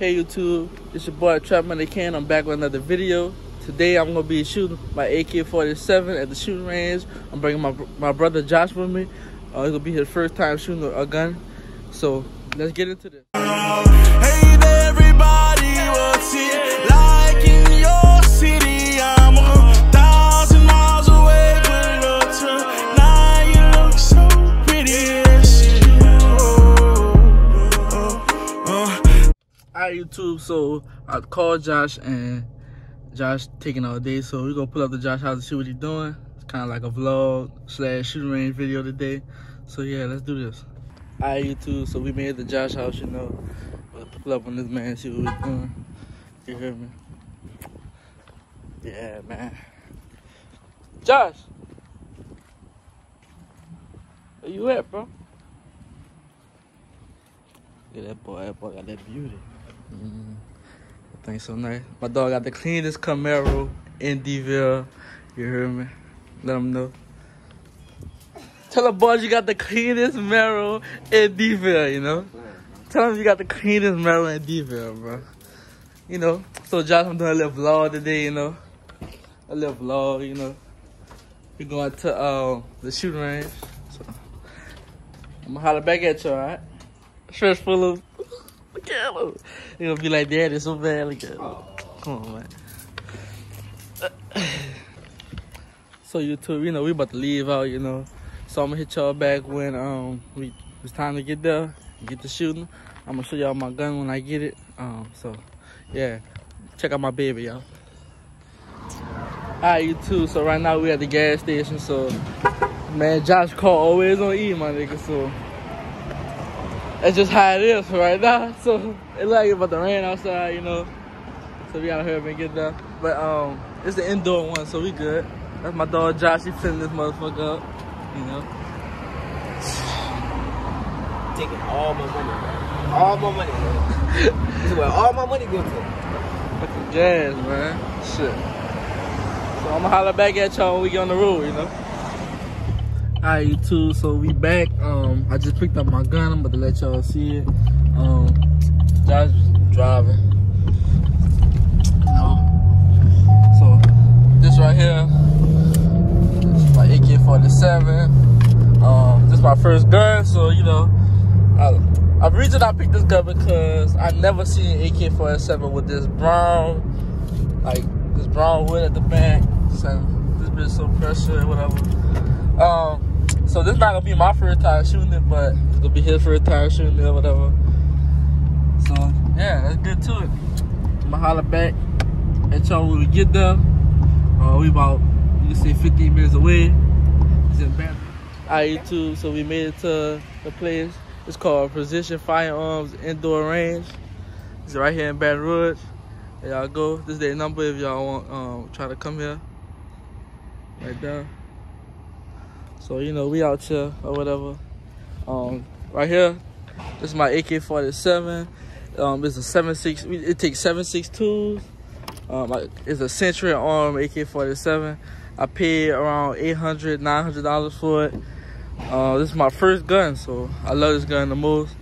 Hey YouTube, it's your boy Trap Money Kay. I'm back with another video. Today I'm gonna be shooting my AK-47 at the shooting range. I'm bringing my my brother Josh with me. Uh, gonna be his first time shooting a gun. So let's get into this. Hey there, everybody, YouTube, so I called Josh and Josh taking all day, so we're gonna pull up to Josh house and see what he's doing. It's kinda like a vlog slash shooting range video today. So yeah, let's do this. Alright YouTube, so we made to Josh house, you know. We'll pull up on this man, see what he's doing. You hear me? Yeah, man. Josh! Where you at, bro? Look at that boy, that boy got that beauty. Mm, think so nice. My dog got the cleanest Camaro in Deville. You hear me? Let him know. Tell the boys you got the cleanest Camaro in Deville, you know? Tell them you got the cleanest Camaro in Deville, bro. You know, so Josh, I'm doing a little vlog today, you know? A little vlog, you know? We're going to uh, the shooting range. So, I'm gonna holler back at you, alright? Stress full of Him. He gonna be like, Dad, it's so bad. Like, him. Come on, man. so YouTube, you know, we about to leave out, you know. So I'm gonna hit y'all back when um we it's time to get there, get the shooting. I'm gonna show y'all my gun when I get it. Um, so yeah, check out my baby, y'all. Alright, you too. So right now we at the gas station. So man, Josh call always on E, my nigga. So that's just how it is right now. So it's like about to rain outside, you know. So we gotta hurry up and get there. But um, it's the indoor one, so we good. That's my dog Josh. He filling this motherfucker up, you know. taking all my money. All my money, this is where all my money goes to. Fucking jazz, man. Shit. So I'ma holler back at y'all when we get on the road, you know. You two. So we back. Um, I just picked up my gun. I'm about to let y'all see it. Um, Josh driving. So this right here, this is my AK-47. Um, this is my first gun, so you know, I, the reason I picked this gun because I never seen AK-47 with this brown, like this brown wood at the back. So this bitch so pressure, whatever. So this not gonna be my first time shooting it, but it's gonna be his first time shooting it or whatever. So yeah, let's get to it. I'ma holler back at y'all when we get there. Uh, we about you can say 15 minutes away. It's in Baton. Alright, YouTube. So we made it to the place. It's called Precision Firearms Indoor Range. It's right here in Baton Rouge. There y'all go. This is their number if y'all want um try to come here. Right there. So you know we out here or whatever. Um, right here, this is my AK-47. Um, it's a 7.6. It takes 7.62s. Um, it's a Century Arm AK-47. I paid around 800 $900 for it. Uh, this is my first gun, so I love this gun the most.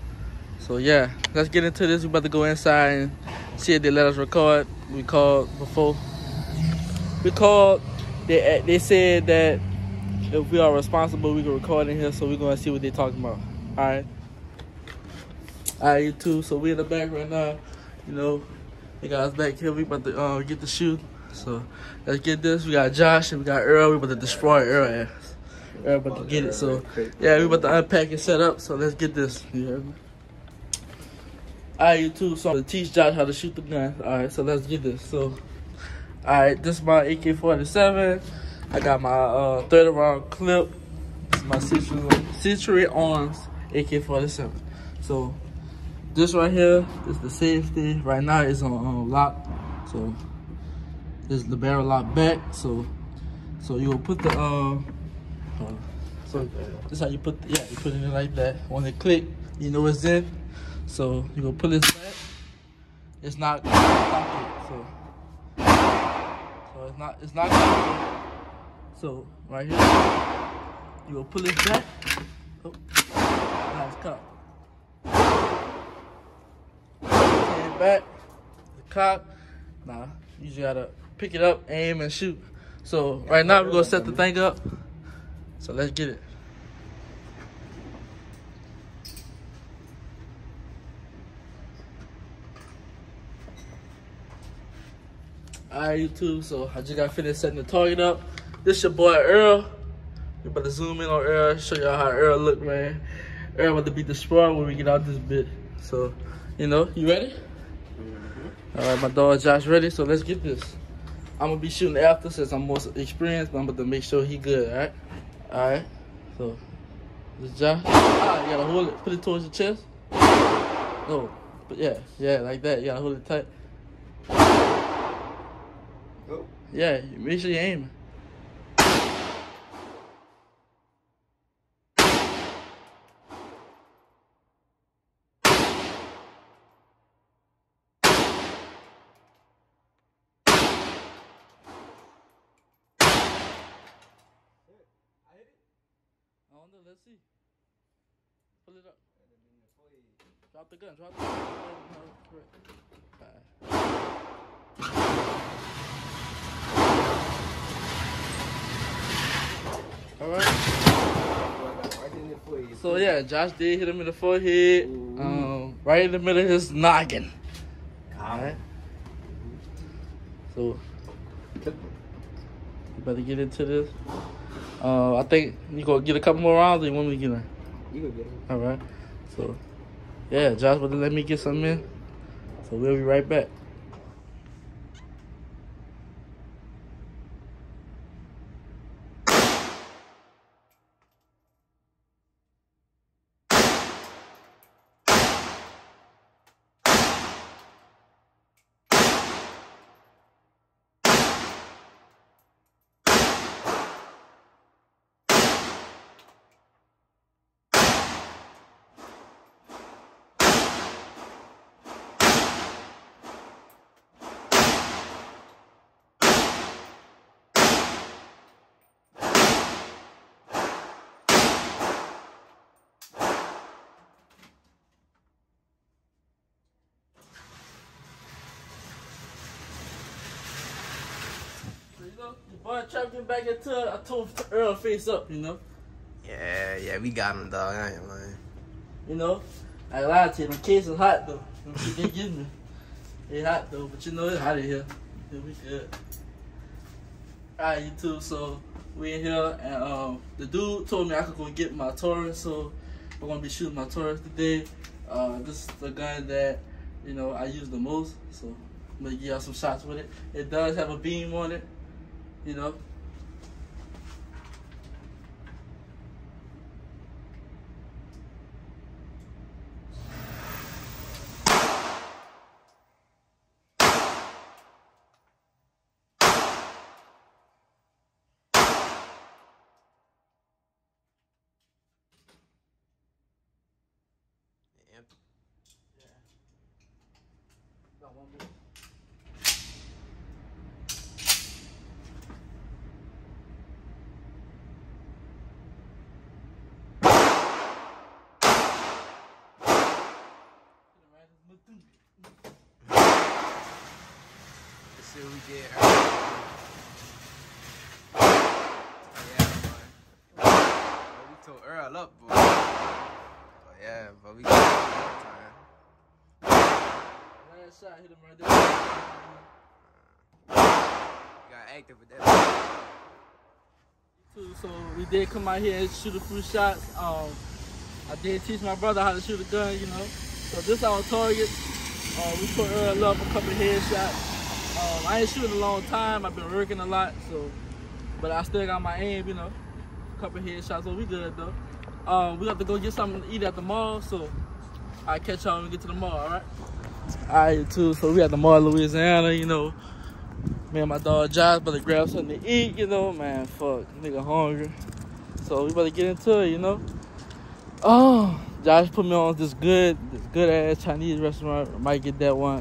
So yeah, let's get into this. We about to go inside and see if they let us record. We called before. We called. They they said that if we are responsible, we can record in here. So we're gonna see what they're talking about. All right. All right, you too. So we in the back right now. You know, they got us back here. We about to uh, get the shoot. So let's get this. We got Josh and we got Earl. We about to destroy Earl ass. Earl about to get it. So yeah, we about to unpack and set up. So let's get this. You heard me? Alright, you too. So I'm gonna teach Josh how to shoot the gun. Alright, so let's get this. So, alright, this is my AK-47. I got my uh, 30 round clip. Is my Century, Arms AK-47. So, this right here is the safety. Right now it's on um, lock. So, this is the barrel lock back. So, so you will put the uh, uh, so this is how you put the, yeah you put it in like that. When it click, you know it's in. So you gonna pull this back. It's not gonna it. So so it's not it's not So right here, you gonna pull it back. Oh, now it's cut. And back, the cock. Nah, you just gotta pick it up, aim, and shoot. So right now we're gonna set the thing up. So let's get it. Alright, YouTube. So I just got finished setting the target up. This your boy Earl. We about to zoom in on Earl, show y'all how Earl look, man. Earl about to be destroyed when we get out this bit. So, you know, you ready? All right, my dog Josh ready. So let's get this. I'm gonna be shooting after since I'm most experienced, but I'm about to make sure he good. All right. All right. So, this Josh. Ah, you gotta hold it. Put it towards your chest. No, but yeah, yeah, like that. You gotta hold it tight. Go. Yeah, make sure you aim. I don't let's see. Pull it up. Drop the gun, drop the gun. No, correct. Alright. All right. Right in the foot. So yeah, Josh did hit him in the forehead, um, right in the middle of his noggin. All right. So you better get into this. Uh, I think you gonna get a couple more rounds. Or you want me to get in? You can get him. All right. So yeah, Josh, better let me get something in. So we'll be right back. So, you know, your boy Trap getting back into it. I told Earl face up, you know. Yeah, yeah, we got him, dog. I ain't lying. You know, I lied to you. The case is hot though. Them shit they give me. It hot though, but you know it's hot in here. Yeah, we good. Alright, you too. So we in here, and um, the dude told me I could go get my Taurus. So we're gonna be shooting my Taurus today. Uh, this is the gun that you know I use the most. So I'm gonna give y'all some shots with it. It does have a beam on it. You know. Yeah. Let's see what we get. Oh. Boy, we told Earl up, boy. Oh, yeah, but we got that time. Last shot hit him right there. Got active with that. Too, So we did come out here and shoot a few shots. Um, I did teach my brother how to shoot a gun, you know. So this our target. Uh, we put Earl up a couple of headshots. Um, I ain't shooting a long time. I've been working a lot, so but I still got my aim, you know. A couple of headshots, so we good though. Um, we have to go get something to eat at the mall, so I catch y'all when we get to the mall, all right? All right, too. So we at the mall, Louisiana, you know. Me and my dog Josh to grab something to eat, you know, man. Fuck, nigga hungry. So we to get into it, you know. Oh, Josh put me on this good, this good ass Chinese restaurant. I might get that one,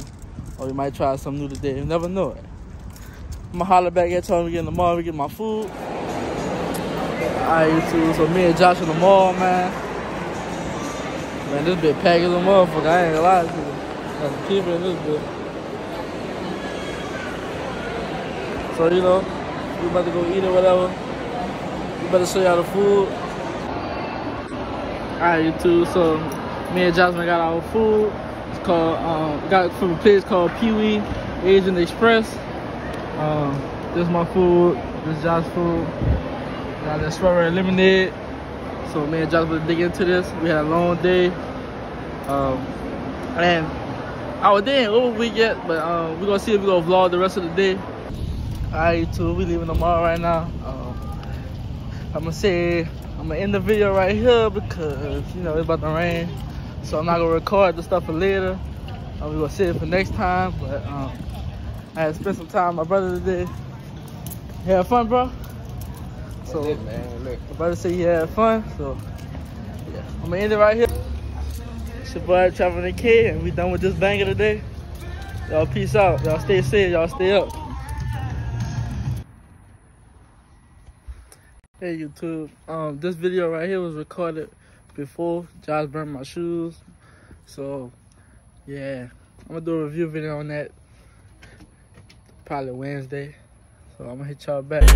or we might try something new today. You never know it. I'ma holler back at y'all we get in the mall. We get my food. Alright, YouTube. So me and Josh in the mall, man. Man, this bit packed as a motherfucker. I ain't gonna lie to you. Got some keep in this bit. So you know, we about to go eat or whatever. We better show y'all the food. Alright, YouTube. So me and Jasmine got our food. It's called um got from a place called Pee Wee Asian Express. Um, this is my food. This is Josh's food. Got that strawberry lemonade. So me and Josh will dig into this. We had a long day. Um, and our day ain't over yet, but um, we're gonna see if we're gonna vlog the rest of the day. Alright, YouTube, we leaving tomorrow right now. Um, I'm gonna say I'm gonna end the video right here because you know it's about to rain, so I'm not gonna record the stuff for later. Uh, we're gonna save it for next time, but um, I had spent some time with my brother today. You had fun, bro? So, That's it, man. Look. my brother said he had fun, so yeah. I'm gonna end it right here. It's your boy Traveling K, and we done with this banger today. Y'all peace out. Y'all stay safe. Y'all stay up. Hey YouTube. Um, this video right here was recorded before Josh burned my shoes. So yeah, I'm gonna do a review video on that probably Wednesday. So I'm gonna hit y'all back.